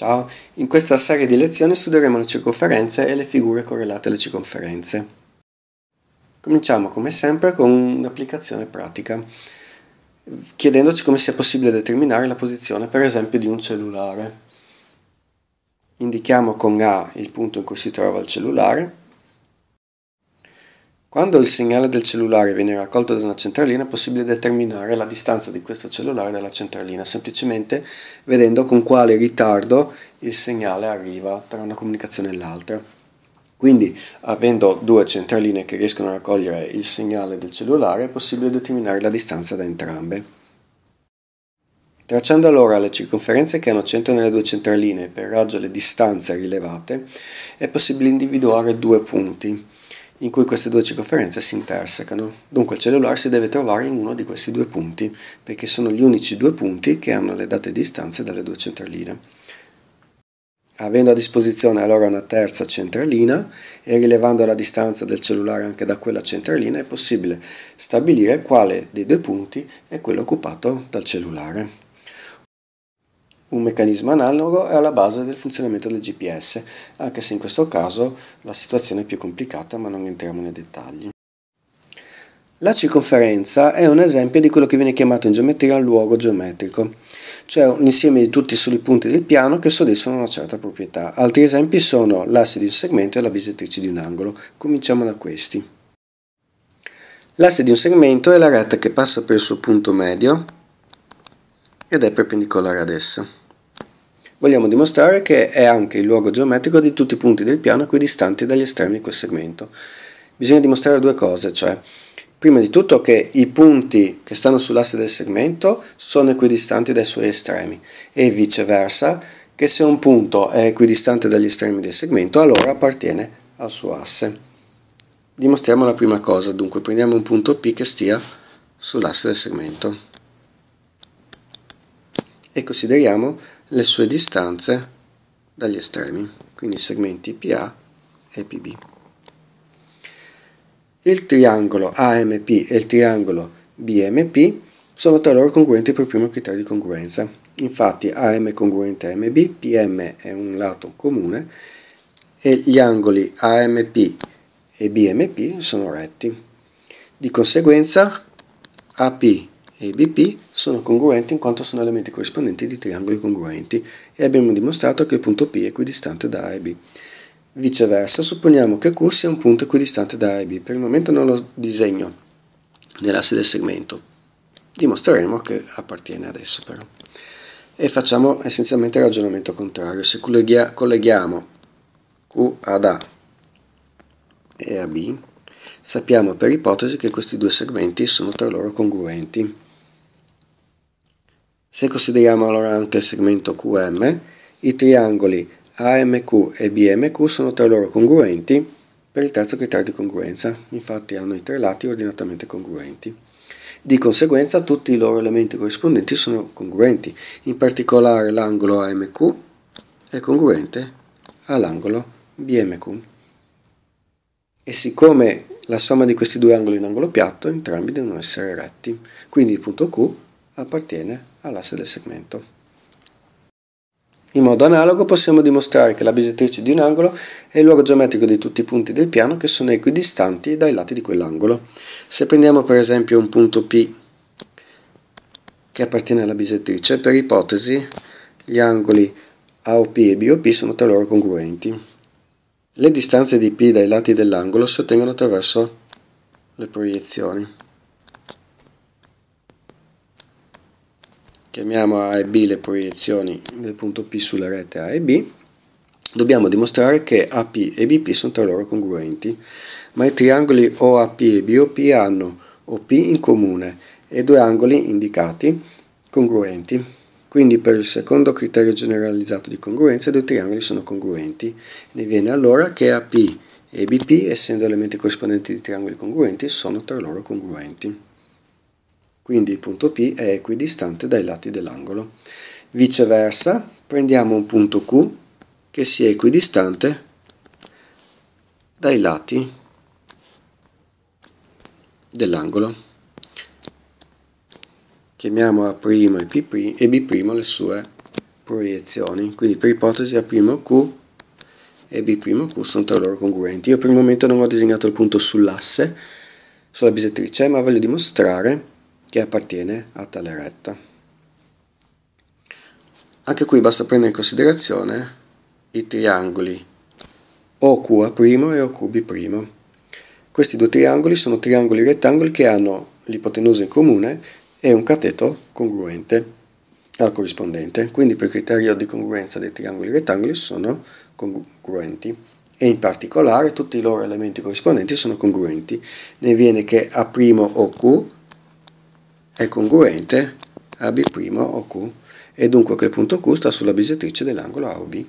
Ciao, in questa serie di lezioni studieremo le circonferenze e le figure correlate alle circonferenze. Cominciamo come sempre con un'applicazione pratica, chiedendoci come sia possibile determinare la posizione per esempio di un cellulare. Indichiamo con A il punto in cui si trova il cellulare quando il segnale del cellulare viene raccolto da una centralina è possibile determinare la distanza di questo cellulare dalla centralina, semplicemente vedendo con quale ritardo il segnale arriva tra una comunicazione e l'altra. Quindi, avendo due centraline che riescono a raccogliere il segnale del cellulare, è possibile determinare la distanza da entrambe. Tracciando allora le circonferenze che hanno centro nelle due centraline per raggio le distanze rilevate, è possibile individuare due punti in cui queste due circonferenze si intersecano. Dunque il cellulare si deve trovare in uno di questi due punti, perché sono gli unici due punti che hanno le date distanze dalle due centraline. Avendo a disposizione allora una terza centralina e rilevando la distanza del cellulare anche da quella centralina è possibile stabilire quale dei due punti è quello occupato dal cellulare. Un meccanismo analogo è alla base del funzionamento del GPS, anche se in questo caso la situazione è più complicata, ma non entriamo nei dettagli. La circonferenza è un esempio di quello che viene chiamato in geometria luogo geometrico, cioè un insieme di tutti i soli punti del piano che soddisfano una certa proprietà. Altri esempi sono l'asse di un segmento e la bisettrice di un angolo. Cominciamo da questi. L'asse di un segmento è la retta che passa per il suo punto medio ed è perpendicolare ad esso vogliamo dimostrare che è anche il luogo geometrico di tutti i punti del piano equidistanti dagli estremi di quel segmento. Bisogna dimostrare due cose, cioè prima di tutto che i punti che stanno sull'asse del segmento sono equidistanti dai suoi estremi e viceversa che se un punto è equidistante dagli estremi del segmento allora appartiene al suo asse. Dimostriamo la prima cosa, dunque prendiamo un punto P che stia sull'asse del segmento e consideriamo le sue distanze dagli estremi, quindi segmenti PA e PB. Il triangolo AMP e il triangolo BMP sono tra loro congruenti per il primo criterio di congruenza. Infatti AM è congruente a MB, PM è un lato comune e gli angoli AMP e BMP sono retti. Di conseguenza AP e BP sono congruenti in quanto sono elementi corrispondenti di triangoli congruenti e abbiamo dimostrato che il punto P è equidistante da A e B. Viceversa, supponiamo che Q sia un punto equidistante da A e B. Per il momento non lo disegno nell'asse del segmento. Dimostreremo che appartiene ad esso però. E facciamo essenzialmente il ragionamento contrario. Se colleghiamo Q ad A e a B, sappiamo per ipotesi che questi due segmenti sono tra loro congruenti. Se consideriamo allora anche il segmento QM, i triangoli AMQ e BMQ sono tra loro congruenti per il terzo criterio di congruenza, infatti hanno i tre lati ordinatamente congruenti. Di conseguenza tutti i loro elementi corrispondenti sono congruenti, in particolare l'angolo AMQ è congruente all'angolo BMQ. E siccome la somma di questi due angoli in angolo piatto, entrambi devono essere retti, quindi il punto Q appartiene all'asse del segmento. In modo analogo possiamo dimostrare che la bisettrice di un angolo è il luogo geometrico di tutti i punti del piano che sono equidistanti dai lati di quell'angolo. Se prendiamo per esempio un punto P che appartiene alla bisettrice, per ipotesi gli angoli AOP e BOP sono tra loro congruenti. Le distanze di P dai lati dell'angolo si ottengono attraverso le proiezioni. Chiamiamo A e B le proiezioni del punto P sulla rete A e B, dobbiamo dimostrare che AP e BP sono tra loro congruenti, ma i triangoli OAP e BOP hanno OP in comune e due angoli indicati congruenti. Quindi per il secondo criterio generalizzato di congruenza i due triangoli sono congruenti. Ne viene allora che AP e BP, essendo elementi corrispondenti di triangoli congruenti, sono tra loro congruenti quindi il punto P è equidistante dai lati dell'angolo. Viceversa, prendiamo un punto Q che sia equidistante dai lati dell'angolo. Chiamiamo A' e, P' e B' le sue proiezioni, quindi per ipotesi A' Q e B'Q sono tra loro congruenti. Io per il momento non ho disegnato il punto sull'asse, sulla bisettrice, ma voglio dimostrare che appartiene a tale retta. Anche qui basta prendere in considerazione i triangoli OQA' e OQB'. Questi due triangoli sono triangoli rettangoli che hanno l'ipotenusa in comune e un cateto congruente al corrispondente, quindi per criterio di congruenza dei triangoli rettangoli sono congruenti e in particolare tutti i loro elementi corrispondenti sono congruenti. Ne viene che A' o Q è congruente a B' o Q e dunque quel punto Q sta sulla bisettrice dell'angolo A o B.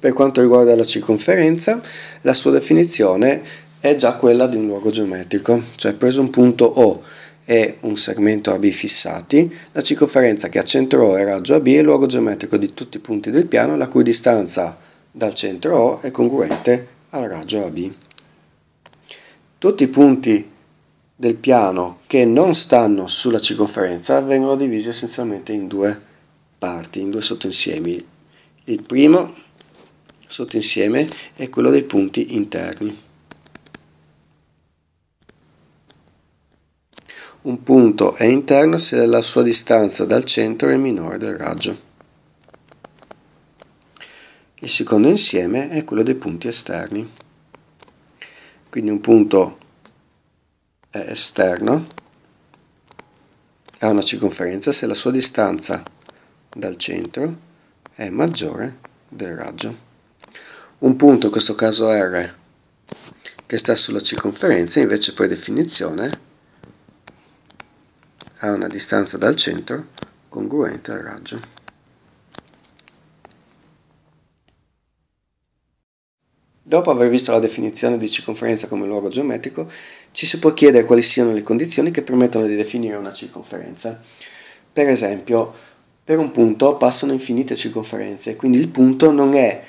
Per quanto riguarda la circonferenza, la sua definizione è già quella di un luogo geometrico, cioè preso un punto O e un segmento AB fissati, la circonferenza che ha centro O e raggio AB è il luogo geometrico di tutti i punti del piano la cui distanza dal centro O è congruente al raggio AB. Tutti i punti del piano che non stanno sulla circonferenza vengono divisi essenzialmente in due parti, in due sottoinsiemi. Il primo sottoinsieme è quello dei punti interni. Un punto è interno se la sua distanza dal centro è minore del raggio. Il secondo insieme è quello dei punti esterni. Quindi un punto è esterno ha una circonferenza se la sua distanza dal centro è maggiore del raggio. Un punto, in questo caso R, che sta sulla circonferenza, invece per definizione ha una distanza dal centro congruente al raggio. Dopo aver visto la definizione di circonferenza come luogo geometrico, ci si può chiedere quali siano le condizioni che permettono di definire una circonferenza. Per esempio, per un punto passano infinite circonferenze, quindi il punto non è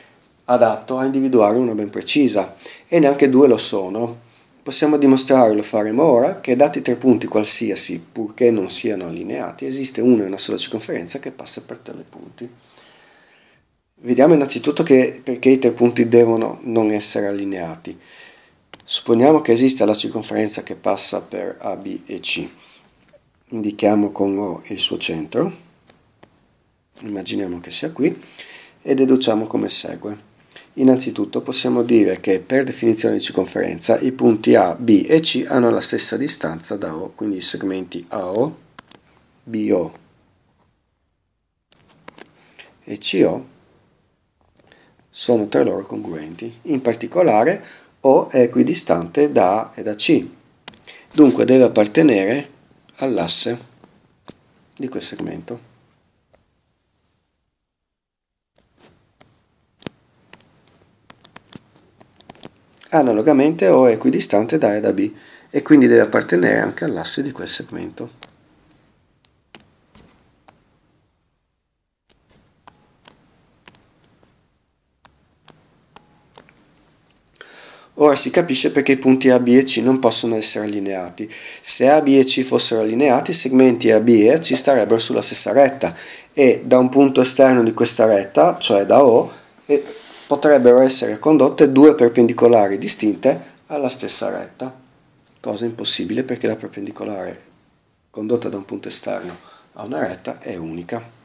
adatto a individuare una ben precisa, e neanche due lo sono. Possiamo dimostrare, lo faremo ora, che dati tre punti qualsiasi, purché non siano allineati, esiste una e una sola circonferenza che passa per tale punti. Vediamo innanzitutto che perché i tre punti devono non essere allineati. Supponiamo che esista la circonferenza che passa per A, B e C. Indichiamo con O il suo centro, immaginiamo che sia qui, e deduciamo come segue. Innanzitutto possiamo dire che per definizione di circonferenza i punti A, B e C hanno la stessa distanza da O, quindi i segmenti AO, BO e CO sono tra loro congruenti. In particolare O è equidistante da A e da C, dunque deve appartenere all'asse di quel segmento. Analogamente O è equidistante da A e da B e quindi deve appartenere anche all'asse di quel segmento. Ora si capisce perché i punti A, B e C non possono essere allineati. Se A, B e C fossero allineati, i segmenti A, B e AC starebbero sulla stessa retta e da un punto esterno di questa retta, cioè da O, potrebbero essere condotte due perpendicolari distinte alla stessa retta, cosa impossibile perché la perpendicolare condotta da un punto esterno a una retta è unica.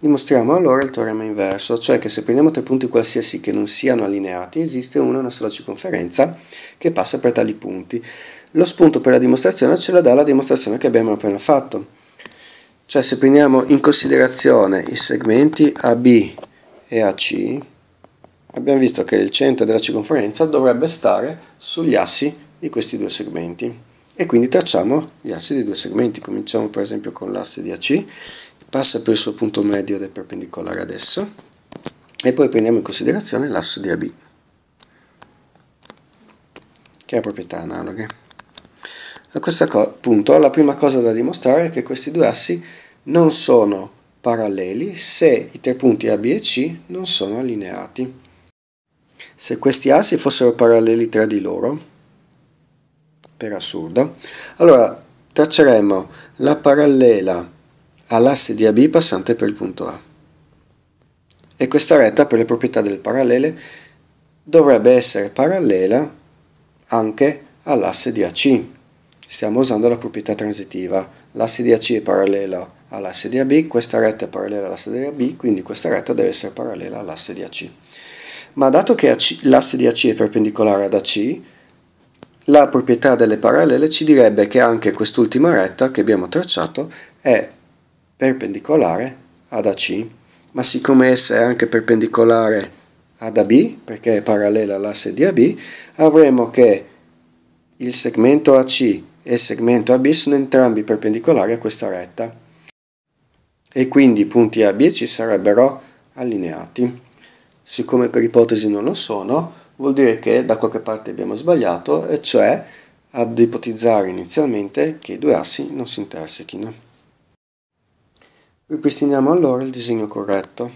Dimostriamo allora il teorema inverso, cioè che se prendiamo tre punti qualsiasi che non siano allineati, esiste una, una sola circonferenza che passa per tali punti. Lo spunto per la dimostrazione ce lo dà la dimostrazione che abbiamo appena fatto. Cioè se prendiamo in considerazione i segmenti AB e AC, abbiamo visto che il centro della circonferenza dovrebbe stare sugli assi di questi due segmenti. E quindi tracciamo gli assi dei due segmenti. Cominciamo per esempio con l'asse di AC, passa per il suo punto medio ed è perpendicolare adesso, e poi prendiamo in considerazione l'asse di AB, che ha proprietà analoghe. A questo punto la prima cosa da dimostrare è che questi due assi non sono paralleli se i tre punti A, B e C non sono allineati. Se questi assi fossero paralleli tra di loro, per assurdo, allora tracceremo la parallela all'asse di AB passante per il punto A. E questa retta, per le proprietà delle parallele, dovrebbe essere parallela anche all'asse di AC. Stiamo usando la proprietà transitiva. L'asse di AC è parallelo all'asse di AB, questa retta è parallela all'asse di AB, quindi questa retta deve essere parallela all'asse di AC. Ma dato che l'asse di AC è perpendicolare ad AC, la proprietà delle parallele ci direbbe che anche quest'ultima retta che abbiamo tracciato è perpendicolare ad AC, ma siccome essa è anche perpendicolare ad AB, perché è parallela all'asse di AB, avremo che il segmento AC e il segmento AB sono entrambi perpendicolari a questa retta e quindi i punti A e B ci sarebbero allineati. Siccome per ipotesi non lo sono, vuol dire che da qualche parte abbiamo sbagliato, e cioè ad ipotizzare inizialmente che i due assi non si intersechino. Ripristiniamo allora il disegno corretto.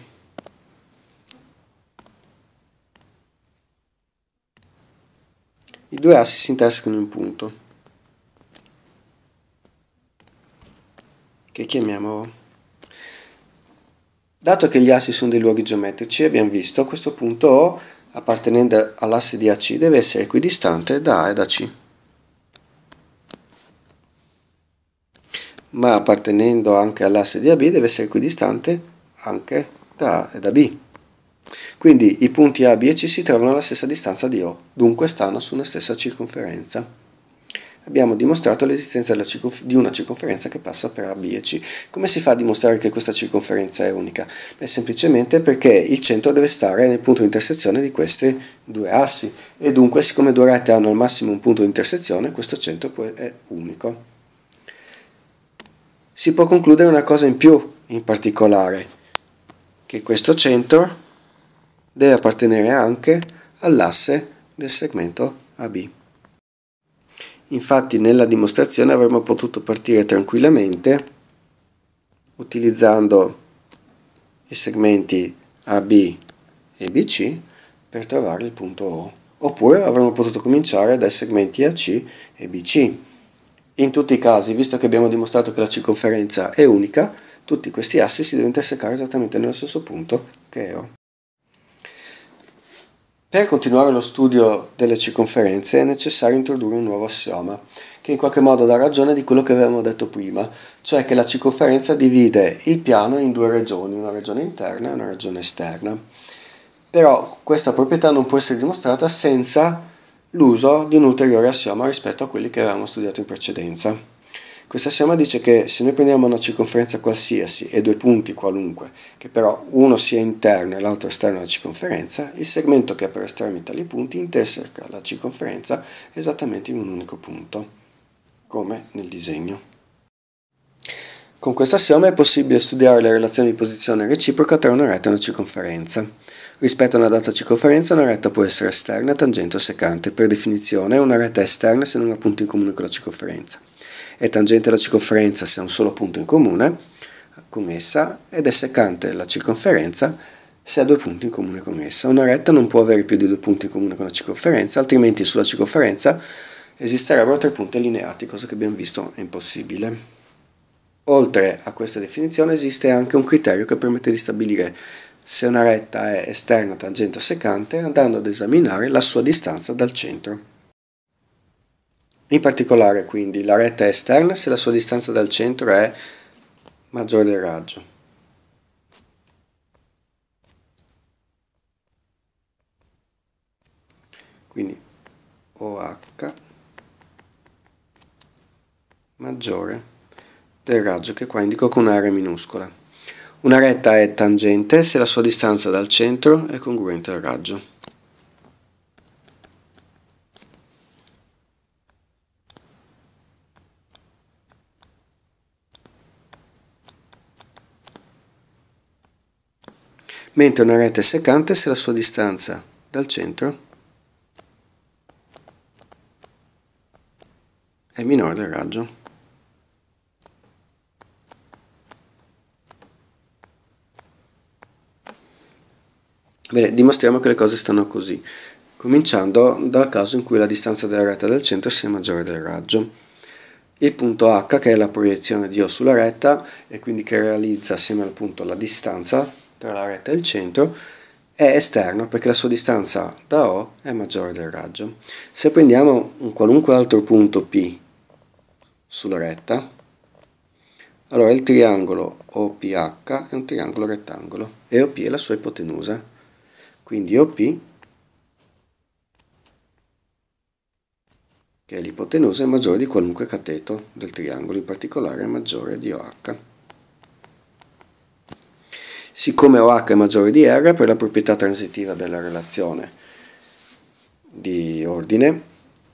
I due assi si intersecano in un punto, che chiamiamo Dato che gli assi sono dei luoghi geometrici, abbiamo visto a questo punto O, appartenente all'asse di AC, deve essere equidistante da A e da C. Ma appartenendo anche all'asse di AB deve essere equidistante anche da A e da B. Quindi i punti A, B e C si trovano alla stessa distanza di O, dunque stanno su una stessa circonferenza abbiamo dimostrato l'esistenza di una circonferenza che passa per A, B e C. Come si fa a dimostrare che questa circonferenza è unica? Beh, semplicemente perché il centro deve stare nel punto di intersezione di questi due assi e dunque siccome due rette hanno al massimo un punto di intersezione, questo centro è unico. Si può concludere una cosa in più, in particolare, che questo centro deve appartenere anche all'asse del segmento AB. Infatti nella dimostrazione avremmo potuto partire tranquillamente utilizzando i segmenti AB e BC per trovare il punto O. Oppure avremmo potuto cominciare dai segmenti AC e BC. In tutti i casi, visto che abbiamo dimostrato che la circonferenza è unica, tutti questi assi si devono intersecare esattamente nello stesso punto che è O. Per continuare lo studio delle circonferenze è necessario introdurre un nuovo assioma, che in qualche modo dà ragione di quello che avevamo detto prima, cioè che la circonferenza divide il piano in due regioni, una regione interna e una regione esterna. Però questa proprietà non può essere dimostrata senza l'uso di un ulteriore assioma rispetto a quelli che avevamo studiato in precedenza. Questo assioma dice che se noi prendiamo una circonferenza qualsiasi e due punti qualunque, che però uno sia interno e l'altro esterno alla circonferenza, il segmento che ha per estremi tali punti interseca la circonferenza esattamente in un unico punto, come nel disegno. Con questo assioma è possibile studiare le relazioni di posizione reciproca tra una retta e una circonferenza. Rispetto a una data circonferenza, una retta può essere esterna, tangente o secante. Per definizione, una retta è esterna se non ha punto in comune con la circonferenza è tangente alla circonferenza se ha un solo punto in comune con essa ed è secante la circonferenza se ha due punti in comune con essa. Una retta non può avere più di due punti in comune con la circonferenza, altrimenti sulla circonferenza esisterebbero tre punti allineati, cosa che abbiamo visto è impossibile. Oltre a questa definizione esiste anche un criterio che permette di stabilire se una retta è esterna, tangente o secante andando ad esaminare la sua distanza dal centro. In particolare quindi la retta è esterna se la sua distanza dal centro è maggiore del raggio. Quindi OH maggiore del raggio che qua indico con R minuscola. Una retta è tangente se la sua distanza dal centro è congruente al raggio. mentre una rete è secante se la sua distanza dal centro è minore del raggio. Bene, dimostriamo che le cose stanno così, cominciando dal caso in cui la distanza della retta dal centro sia maggiore del raggio. il punto H che è la proiezione di O sulla retta e quindi che realizza assieme al punto la distanza tra la retta e il centro, è esterno perché la sua distanza da O è maggiore del raggio. Se prendiamo un qualunque altro punto P sulla retta, allora il triangolo OPH è un triangolo rettangolo e OP è la sua ipotenusa. Quindi OP, che è l'ipotenusa, è maggiore di qualunque cateto del triangolo, in particolare è maggiore di OH. Siccome OH è maggiore di R, per la proprietà transitiva della relazione di ordine,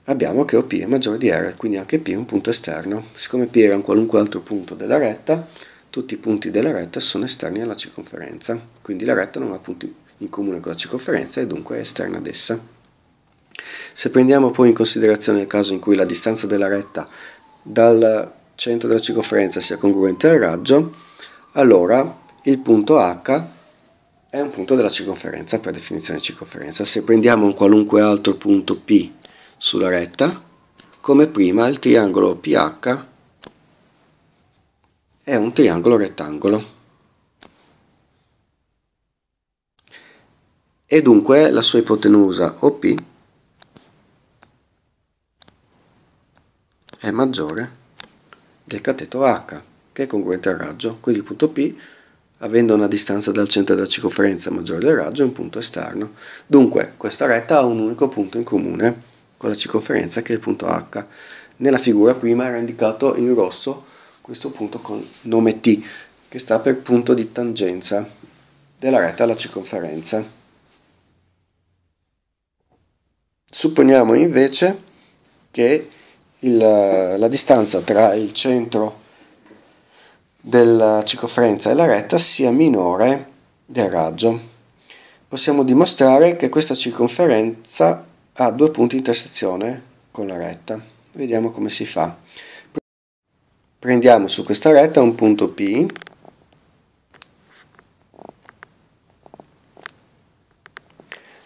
abbiamo che OP è maggiore di R, quindi anche P è un punto esterno. Siccome P era un qualunque altro punto della retta, tutti i punti della retta sono esterni alla circonferenza, quindi la retta non ha punti in comune con la circonferenza e dunque esterna ad essa. Se prendiamo poi in considerazione il caso in cui la distanza della retta dal centro della circonferenza sia congruente al raggio, allora il punto H è un punto della circonferenza per definizione di circonferenza. Se prendiamo un qualunque altro punto P sulla retta, come prima il triangolo PH è un triangolo rettangolo. E dunque la sua ipotenusa OP è maggiore del cateto H, che è congruente al raggio, quindi il punto P avendo una distanza dal centro della circonferenza maggiore del raggio, è un punto esterno. Dunque, questa retta ha un unico punto in comune con la circonferenza che è il punto H. Nella figura prima era indicato in rosso questo punto con nome T, che sta per punto di tangenza della retta alla circonferenza. Supponiamo invece che il, la distanza tra il centro della circonferenza e la retta sia minore del raggio. Possiamo dimostrare che questa circonferenza ha due punti di intersezione con la retta. Vediamo come si fa. Prendiamo su questa retta un punto P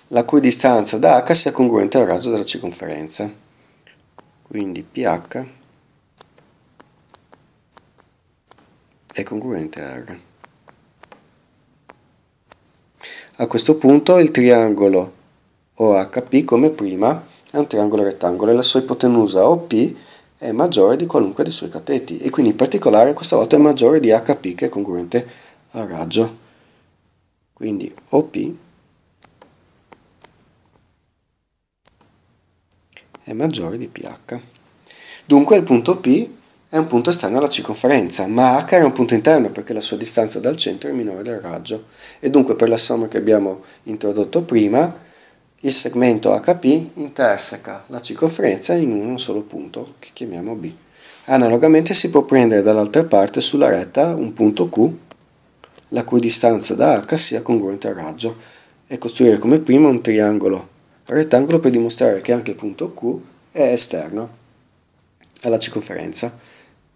la cui distanza da H sia congruente al raggio della circonferenza. Quindi PH è congruente a R. A questo punto il triangolo OHP come prima è un triangolo rettangolo e la sua ipotenusa OP è maggiore di qualunque dei suoi cateti e quindi in particolare questa volta è maggiore di HP che è congruente al raggio. Quindi OP è maggiore di PH. Dunque il punto P è un punto esterno alla circonferenza, ma H è un punto interno perché la sua distanza dal centro è minore del raggio e dunque per la somma che abbiamo introdotto prima il segmento HP interseca la circonferenza in un solo punto che chiamiamo B. Analogamente si può prendere dall'altra parte sulla retta un punto Q la cui distanza da H sia congruente al raggio e costruire come prima un triangolo rettangolo per dimostrare che anche il punto Q è esterno alla circonferenza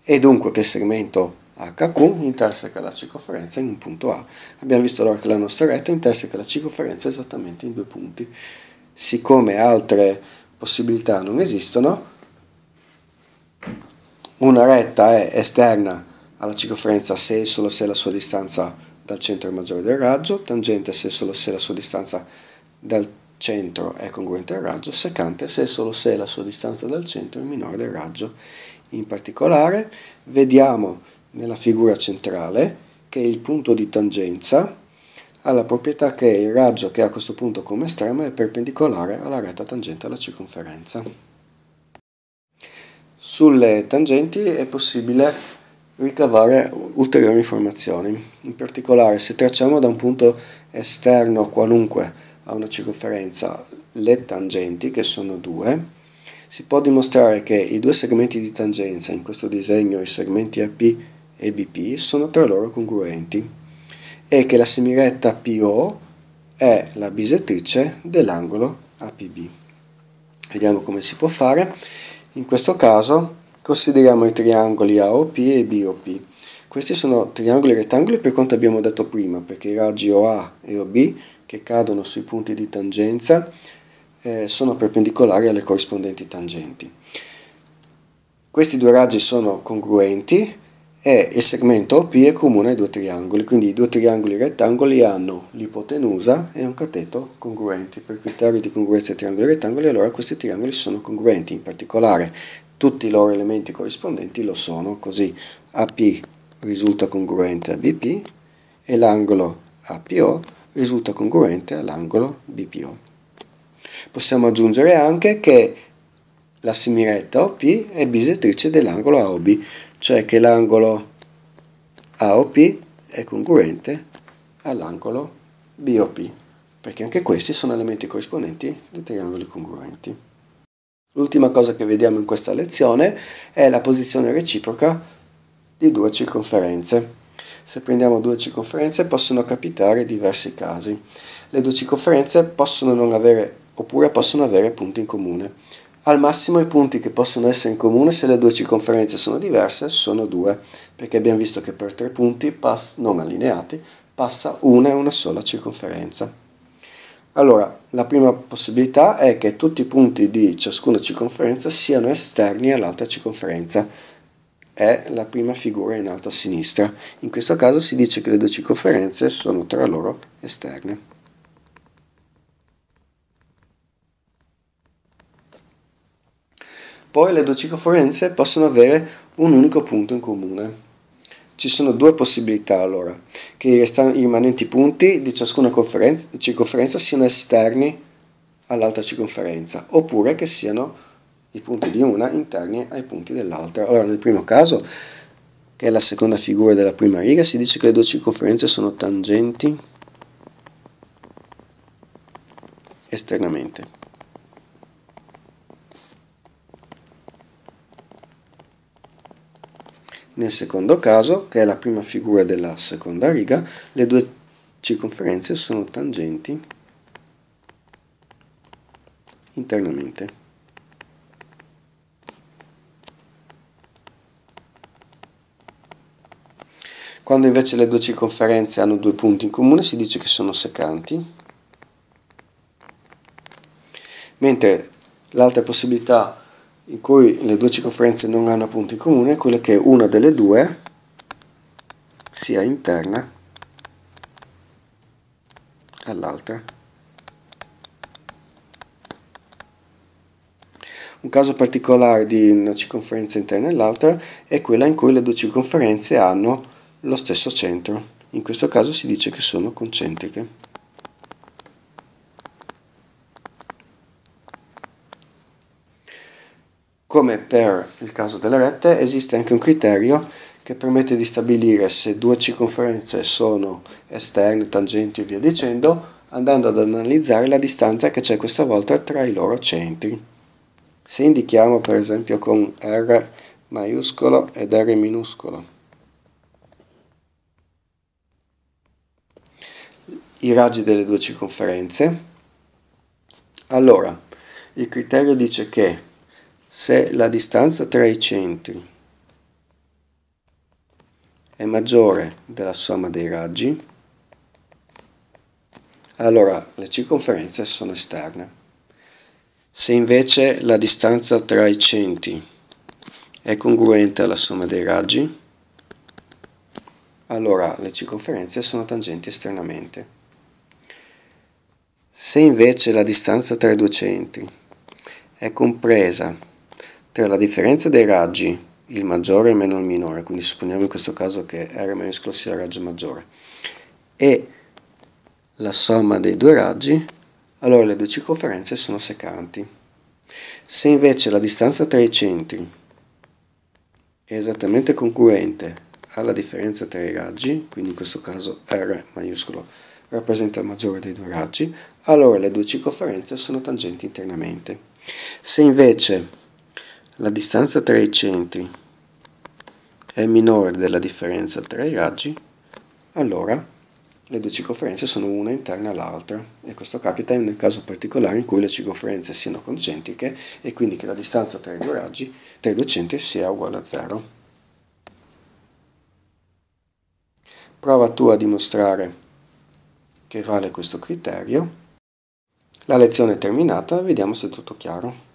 e dunque che il segmento HQ interseca la circonferenza in un punto A. Abbiamo visto allora che la nostra retta interseca la circonferenza esattamente in due punti. Siccome altre possibilità non esistono, una retta è esterna alla circonferenza se e solo se la sua distanza dal centro è maggiore del raggio, tangente se e solo se la sua distanza dal centro è congruente al raggio, secante se e solo se la sua distanza dal centro è minore del raggio. In particolare vediamo nella figura centrale che il punto di tangenza ha la proprietà che il raggio che ha questo punto come estremo è perpendicolare alla retta tangente alla circonferenza. Sulle tangenti è possibile ricavare ulteriori informazioni. In particolare se tracciamo da un punto esterno qualunque a una circonferenza le tangenti, che sono due, si può dimostrare che i due segmenti di tangenza, in questo disegno i segmenti AP e BP, sono tra loro congruenti e che la semiretta PO è la bisettrice dell'angolo APB. Vediamo come si può fare. In questo caso consideriamo i triangoli AOP e BOP. Questi sono triangoli rettangoli per quanto abbiamo detto prima, perché i raggi OA e OB che cadono sui punti di tangenza eh, sono perpendicolari alle corrispondenti tangenti. questi due raggi sono congruenti e il segmento OP è comune ai due triangoli, quindi i due triangoli rettangoli hanno l'ipotenusa e un cateto congruenti. Per criterio di congruenza dei triangoli rettangoli, allora questi triangoli sono congruenti, in particolare tutti i loro elementi corrispondenti lo sono, così AP risulta congruente a BP e l'angolo APO risulta congruente all'angolo BPO. Possiamo aggiungere anche che la semiretta OP è bisettrice dell'angolo AOB, cioè che l'angolo AOP è congruente all'angolo BOP, perché anche questi sono elementi corrispondenti dei triangoli congruenti. L'ultima cosa che vediamo in questa lezione è la posizione reciproca di due circonferenze. Se prendiamo due circonferenze possono capitare diversi casi. Le due circonferenze possono non avere oppure possono avere punti in comune. Al massimo i punti che possono essere in comune se le due circonferenze sono diverse sono due, perché abbiamo visto che per tre punti pass- non allineati passa una e una sola circonferenza. Allora, la prima possibilità è che tutti i punti di ciascuna circonferenza siano esterni all'altra circonferenza. È la prima figura in alto a sinistra. In questo caso si dice che le due circonferenze sono tra loro esterne. Poi le due circonferenze possono avere un unico punto in comune. Ci sono due possibilità allora, che i, rimanenti punti di ciascuna circonferenza siano esterni all'altra circonferenza, oppure che siano i punti di una interni ai punti dell'altra. Allora nel primo caso, che è la seconda figura della prima riga, si dice che le due circonferenze sono tangenti esternamente. Nel secondo caso, che è la prima figura della seconda riga, le due circonferenze sono tangenti internamente. Quando invece le due circonferenze hanno due punti in comune si dice che sono secanti, mentre l'altra possibilità in cui le due circonferenze non hanno punti in comune è quella che una delle due sia interna all'altra. Un caso particolare di una circonferenza interna all'altra è quella in cui le due circonferenze hanno lo stesso centro. In questo caso si dice che sono concentriche. Come per il caso delle rette esiste anche un criterio che permette di stabilire se due circonferenze sono esterne, tangenti e via dicendo, andando ad analizzare la distanza che c'è questa volta tra i loro centri. Se indichiamo per esempio con R maiuscolo ed R minuscolo i raggi delle due circonferenze, allora il criterio dice che se la distanza tra i centri è maggiore della somma dei raggi, allora le circonferenze sono esterne. Se invece la distanza tra i centri è congruente alla somma dei raggi, allora le circonferenze sono tangenti esternamente. Se invece la distanza tra i due centri è compresa tra la differenza dei raggi, il maggiore e meno il minore, quindi supponiamo in questo caso che R maiuscolo sia il raggio maggiore, e la somma dei due raggi, allora le due circonferenze sono secanti. Se invece la distanza tra i centri è esattamente concurrente alla differenza tra i raggi, quindi in questo caso R maiuscolo rappresenta il maggiore dei due raggi, allora le due circonferenze sono tangenti internamente. Se invece la distanza tra i centri è minore della differenza tra i raggi, allora le due circonferenze sono una interna all'altra e questo capita nel caso particolare in cui le circonferenze siano concentriche e quindi che la distanza tra i due raggi, tra i due centri sia uguale a zero. Prova tu a dimostrare che vale questo criterio. La lezione è terminata, vediamo se è tutto chiaro.